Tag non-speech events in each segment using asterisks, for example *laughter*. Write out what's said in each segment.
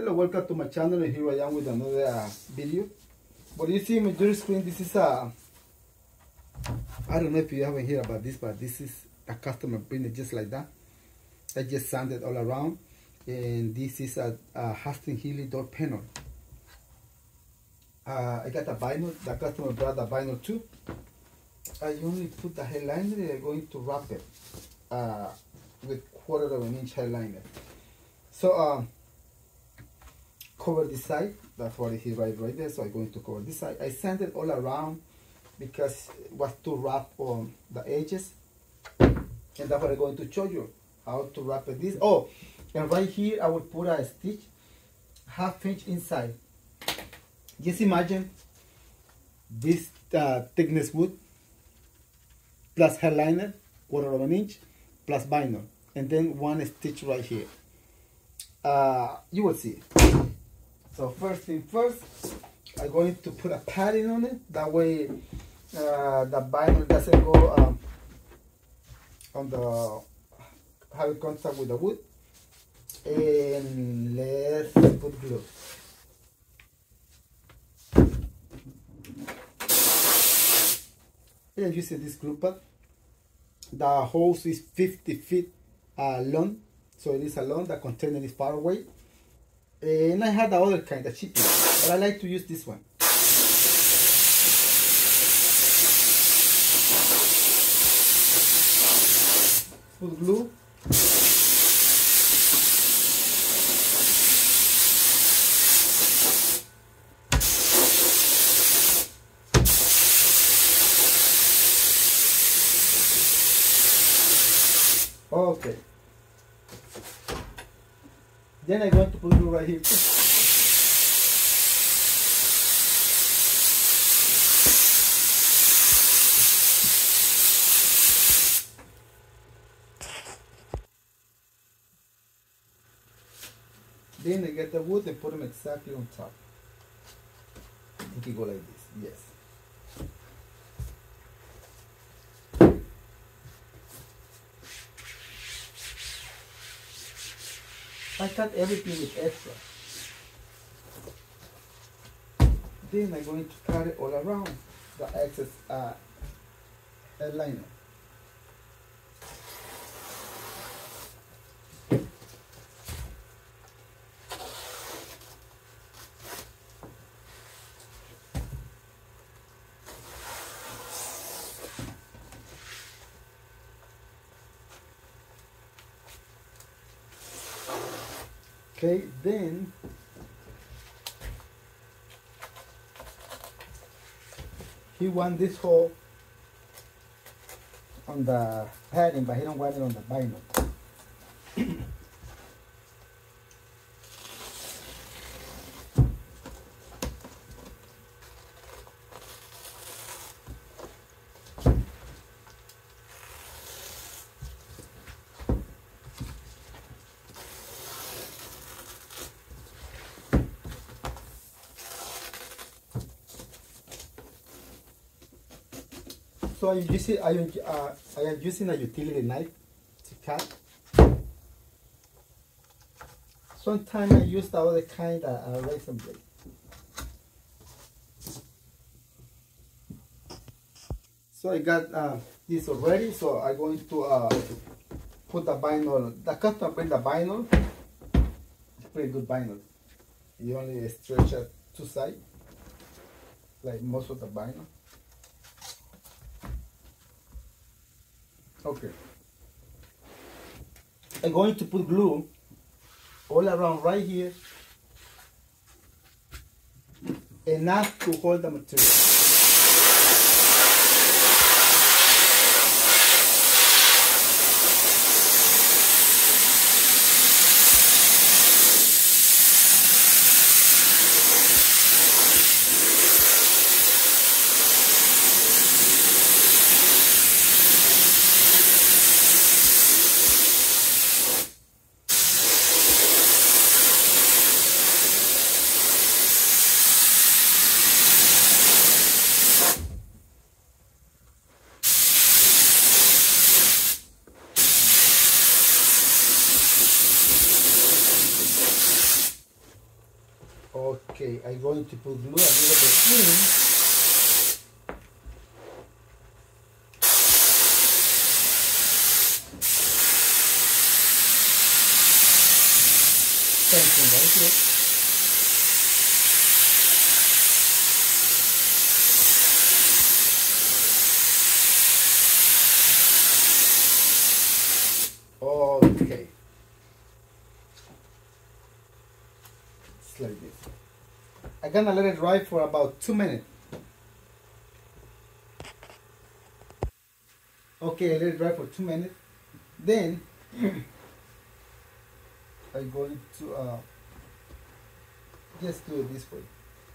Hello, welcome to my channel and here I am with another uh, video. What you see on your screen, this is a, I don't know if you haven't heard about this, but this is a customer it just like that. I just sanded all around and this is a, a Healey door panel. Uh, I got a vinyl, the customer brought the vinyl too. I only put the headliner and I'm going to wrap it uh, with quarter of an inch headliner. So um, cover this side. That's what it is right right there. So I'm going to cover this side. I sanded all around because it was too rough on the edges. And that's what I'm going to show you how to wrap it this. Oh, and right here I will put a stitch half inch inside. Just imagine this uh, thickness wood plus headliner quarter of an inch plus vinyl and then one stitch right here. Uh, you will see. So first thing first, I'm going to put a padding on it. That way uh, the vinyl doesn't go um, on the have contact with the wood. And let's put glue. I you see this glue pad. The hose is 50 feet uh, long, so it is a long. The container is far away. Eh, and I had the other kind, the cheap one, but I like to use this one. Put glue. Okay. Then I'm going to put glue right here. Then I get the wood and put them exactly on top. Can go like this, yes. I cut everything with extra. Then I'm going to cut it all around the excess uh, liner. Okay, then he want this hole on the padding, but he don't want it on the vinyl. So I'm using I uh, I using a utility knife to cut. Sometimes I use the other kind of uh, razor blade. So I got uh, this already. So I'm going to uh, put the vinyl. The customer bring the vinyl. It's pretty good vinyl. You only stretch it two sides, like most of the vinyl. Okay. I'm going to put glue all around right here enough to hold the material. Okay, I'm going to put glue a little bit in. Same thing right here. Okay. It's like this. I'm gonna let it dry for about two minutes. Okay, I let it dry for two minutes. Then I'm going to uh, just do it this way.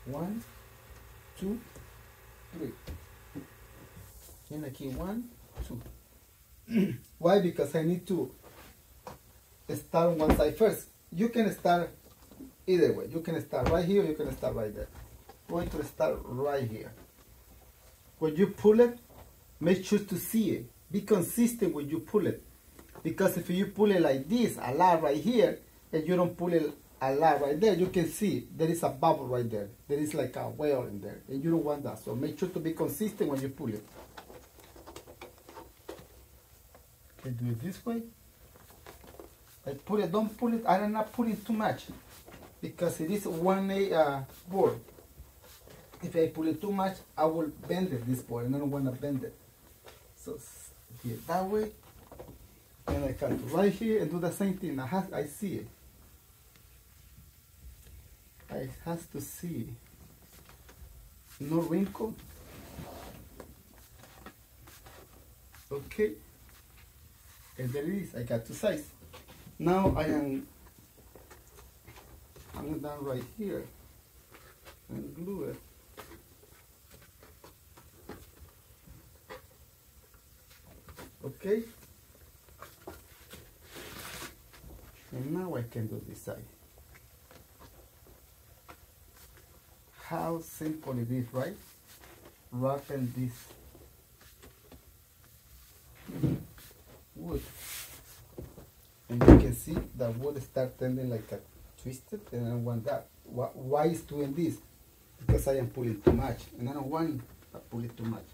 One, two, three. And aquí one, two. *clears throat* Why? Because I need to start on one side first. You can start either way. You can start right here, you can start right there. Going to start right here. When you pull it, make sure to see it. Be consistent when you pull it. Because if you pull it like this, a lot right here, and you don't pull it a lot right there, you can see there is a bubble right there. There is like a whale in there, and you don't want that. So make sure to be consistent when you pull it. Okay, do it this way. I pull it, don't pull it, I'm not pulling too much because it is one A uh, board. If I pull it too much, I will bend it this board and I don't want to bend it. So here that way, and I cut right here and do the same thing. I, have, I see it. I have to see no wrinkle. Okay, and there it is. I got two sides. Now I am I'm down right here and glue it. Okay. And now I can do this side. How simple it is, right? Wrapping this wood. And you can see the wood start turning like a twisted and I don't want that. Why is doing this? Because I am pulling too much and I don't want to pull it too much.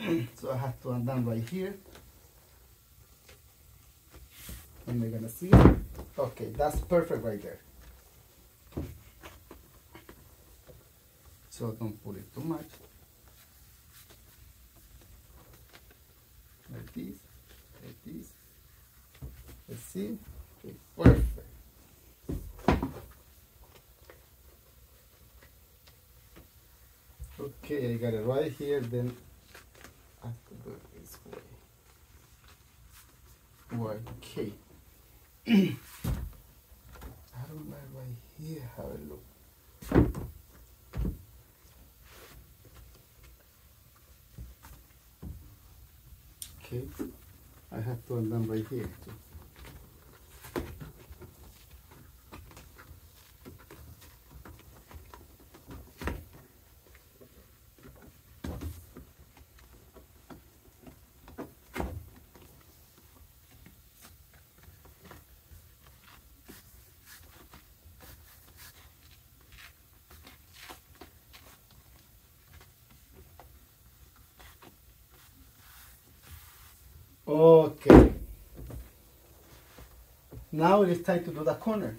*clears throat* so I have to undo right here. And we're gonna see. Okay, that's perfect right there. So don't pull it too much. Like this, like this. Let's see. Okay, perfect. Okay, I got it right here, then I have to it this way. Okay. I don't like right here how it looks. Okay, I have to undo right here too. Okay. Now it is time to do the corner.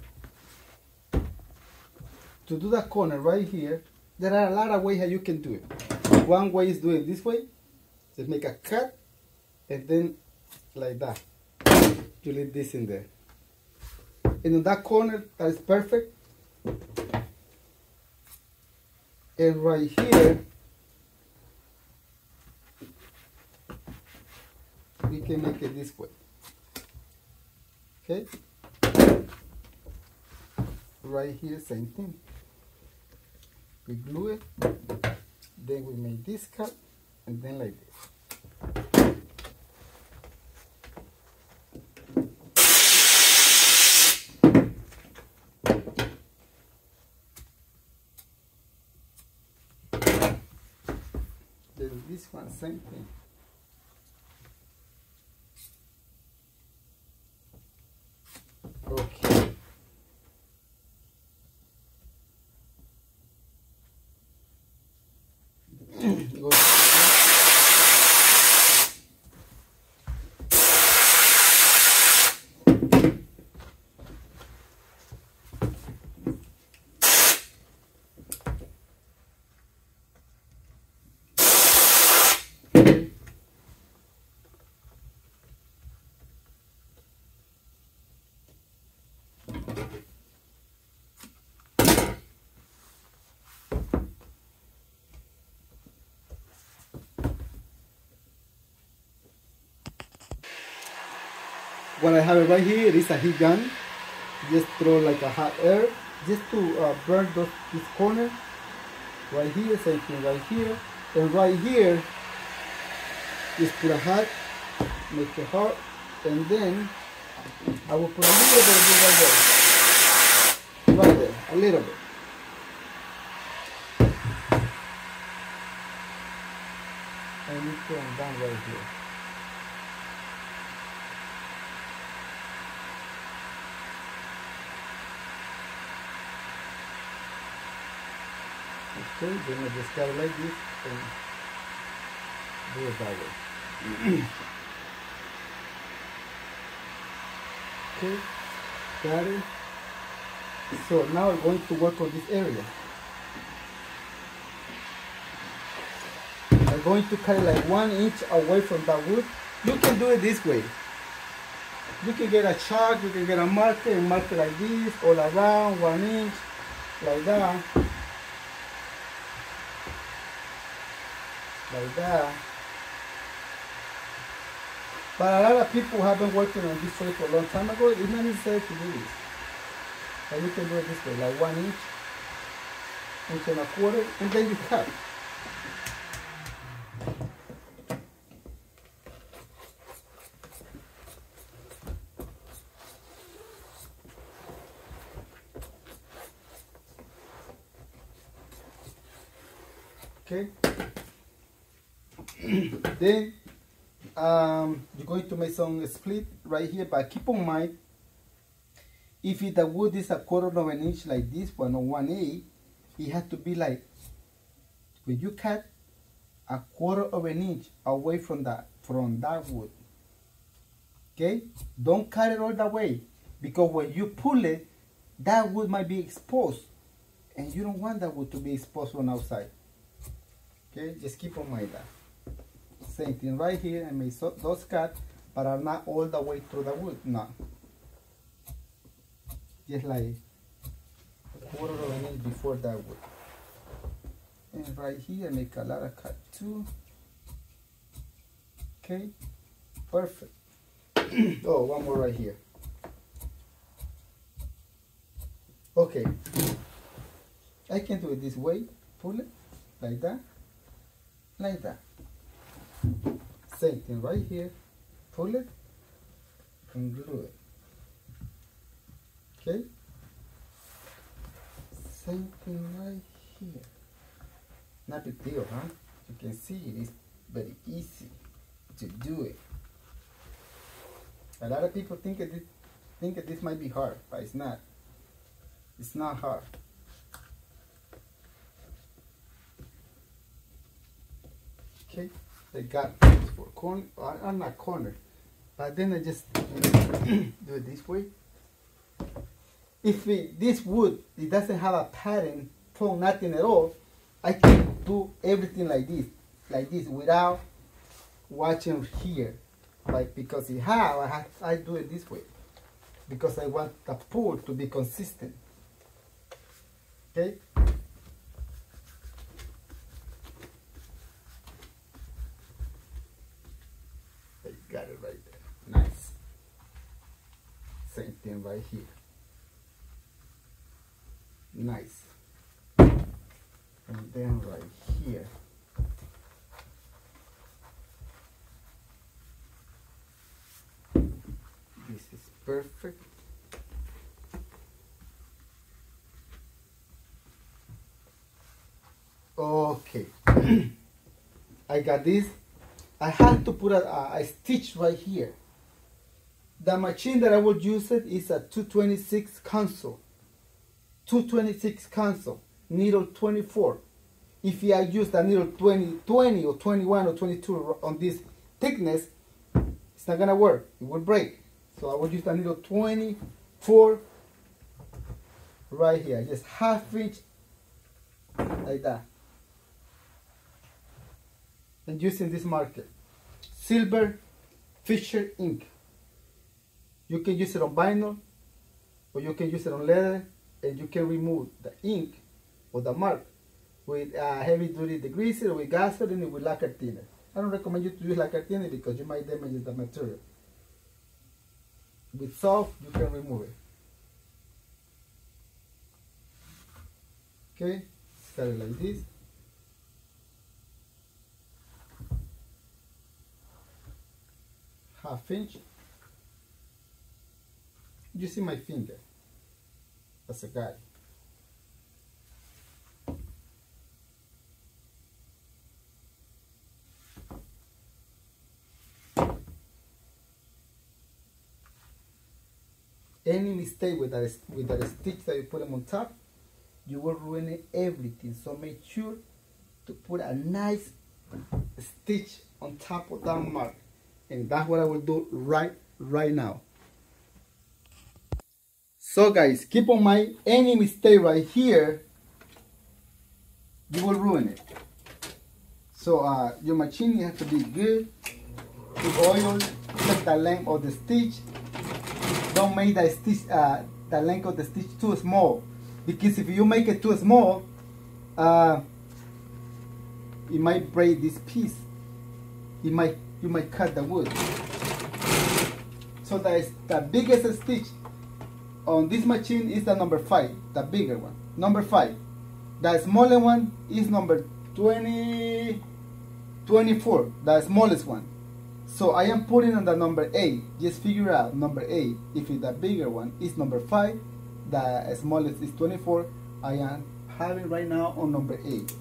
To do the corner right here, there are a lot of ways how you can do it. One way is doing this way. Just make a cut and then like that. You leave this in there. And in that corner, that is perfect. And right here, we can make it this way. Okay? Right here, same thing. We glue it, then we make this cut, and then like this. This one, same thing. Okay. What I have it right here is a heat gun. Just throw like a hot air just to uh, burn those, this corner. Right here, same thing right here. And right here, just put a hot, make it hot, and then I will put a little bit of it right there. Right there, a little bit. And you them down right here. I just cut it like this and do it that way. okay, got it. So now we're going to work on this area. I'm going to cut it like one inch away from that wood. You can do it this way. You can get a chalk, you can get a marker and mark it like this, all around, one inch, like that. Like that. But a lot of people have been working on this way for a long time ago. It's not necessary to do this. But you can do it this way, like one inch, inch and a quarter, and then you cut. Okay. *coughs* then um, you're going to make some split right here, but keep in mind if the wood is a quarter of an inch like this one or one eight, it has to be like when you cut a quarter of an inch away from that from that wood. Okay, don't cut it all the way because when you pull it, that wood might be exposed, and you don't want that wood to be exposed on outside. Okay, just keep in mind that. Same thing right here, I made so, those cuts, but are not all the way through the wood, no. Just like a quarter of an inch before that wood. And right here, I make a lot of cut too. Okay, perfect. *clears throat* oh, one more right here. Okay, I can do it this way, pull it, like that, like that. Same thing right here, pull it, and glue it. Okay? Same thing right here. Not big deal, huh? You can see it is very easy to do it. A lot of people think this, think that this might be hard, but it's not. It's not hard. Okay, I got for corner. Uh, I'm not corner, but then I just *clears throat* do it this way. If it, this wood it doesn't have a pattern for nothing at all, I can do everything like this, like this, without watching here. Like because it have, I have, I do it this way because I want the pull to be consistent. Okay. I got it right there. Nice. Same thing right here. Nice. And then right here. This is perfect. Okay. *clears throat* I got this. I had to put a, a, a stitch right here. The machine that I would use it is a 226 Consew. 226 Consew, needle 24. If I use the needle 20, 20 or 21 or 22 on this thickness, it's not gonna work. It will break. So I would use the needle 24 right here, just half inch like that. And using this marker, silver Fisher ink. You can use it on vinyl or you can use it on leather and you can remove the ink or the mark with uh, heavy duty degreaser with gasoline with lacquer thinner. I don't recommend you to use lacquer thinner because you might damage the material. with soft you can remove it okay set it like this half inch using my finger as a guide any mistake with that with that stitch that you put them on top, you will ruin everything. So make sure to put a nice stitch on top of that mark. And that's what I will do right right now. So guys, keep on mind any mistake right here, you will ruin it. So uh, your machine has to be good with oil, check the length of the stitch. Don't make the stitch uh, the length of the stitch too small. Because if you make it too small uh, it might break this piece. It might you might cut the wood. So that is the biggest stitch on this machine is the number five the bigger one number five the smaller one is number 20 24 the smallest one so I am putting on the number 8. Just figure out number 8. If it's the bigger one is number 5, the smallest is 24. I am having right now on number 8.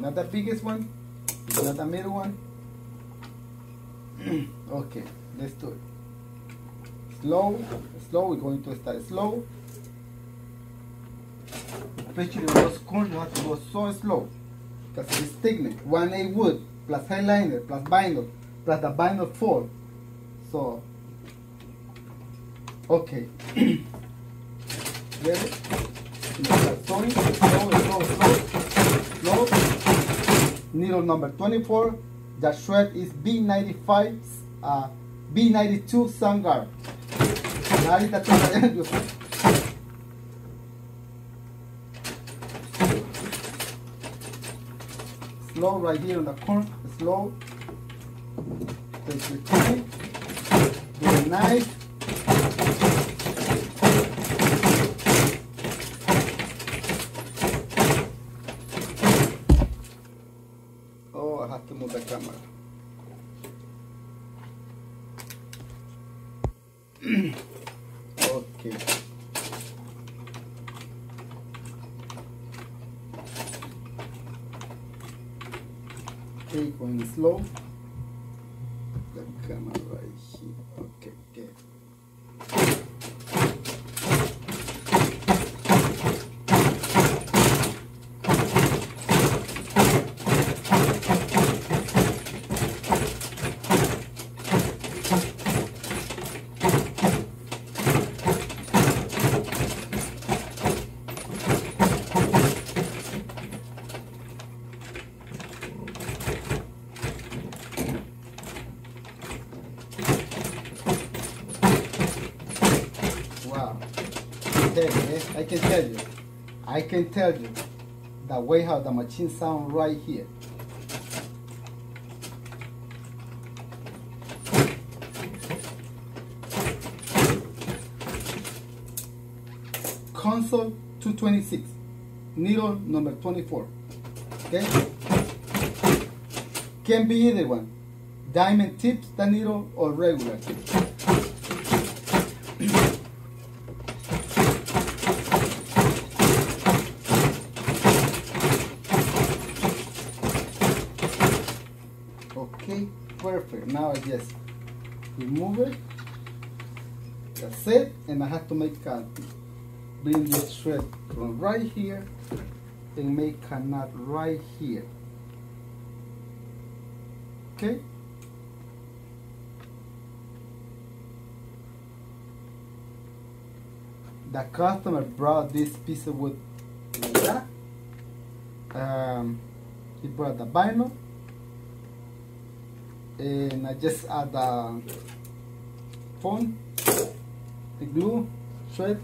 Not the biggest one. Not the middle one. *clears throat* okay, let's do it. Slow, slow. We're going to start slow. Especially those corners, you have to go so slow because it's thickness. 1A wood plus eyeliner plus binder plus the binder 4 so okay *clears throat* ready sorry slow slow slow slow needle number 24 the shred is B95 uh, B92 Sangar slow right here on the corner, slow. Take your time. Do it nice. Oh, I have to move the camera. okay. okay going slow the camera right here okay okay I can tell you, I can tell you the way how the machine sound right here. Consew 226, needle number 24. Okay? Can be either one. Diamond tips the needle or regular tips. Now I just remove it that's it and I have to make a bring this thread from right here and make a knot right here. Okay? The customer brought this piece of wood like that. Um, he brought the vinyl and I just add the foam, the glue, thread,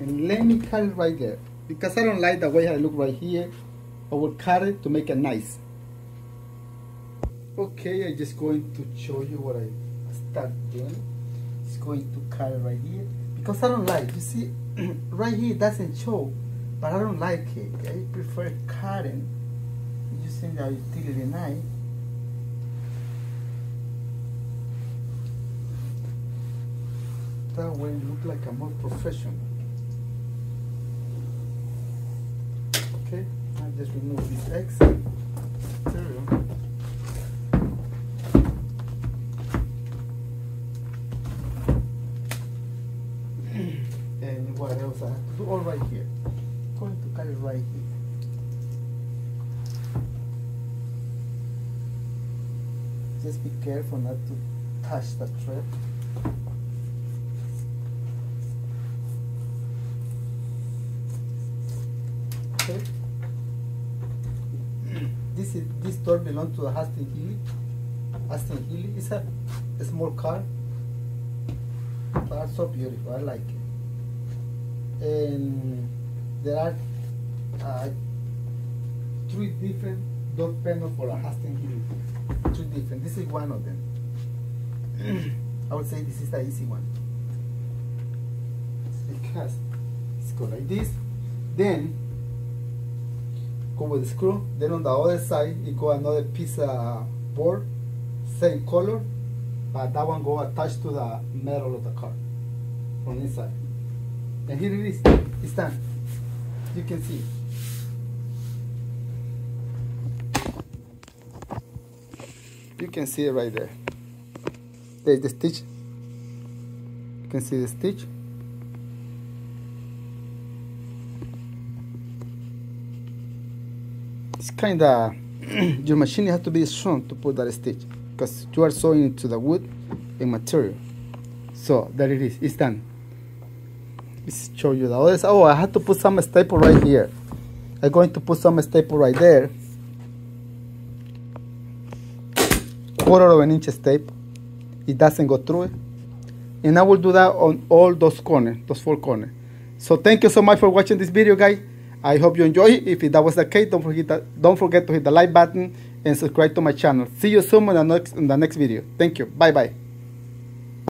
and let me cut it right there. Because I don't like the way I look right here, I will cut it to make it nice. Okay, I'm just going to show you what I start doing. it's going to cut it right here because I don't like you see *clears throat* right here doesn't show but I don't like it I prefer cutting using the utility knife that way it look like a more professional. Okay I just remove this excess material and what else I have to do? All right here. I'm going to cut it right here. Just be careful not to touch the thread okay this door belongs to Austin Healey. Austin Healey is a, a small car. But so beautiful I like it. And there are uh, three different door panels for a Austin Healey. Three different. This is one of them. I would say this is the easy one. Because it's go like this then go with the screw then on the other side you go another piece of board same color but that one go attached to the metal of the car from inside. And here it is it's done. You can see. You can see it right there. There's the stitch. You can see the stitch it's kind of *clears throat* your machine has to be strong to put that stitch because you are sewing into the wood and material. So there it is. It's done. Let's show you the others oh I had to put some staple right here. I'm going to put some staple right there. Quarter of an inch staple. It doesn't go through it. And I will do that on all those corners those four corners. So thank you so much for watching this video guys I hope you enjoy. If that was the case, don't forget, that, don't forget to hit the like button and subscribe to my channel. See you soon in the next, in the next video. Thank you. Bye-bye.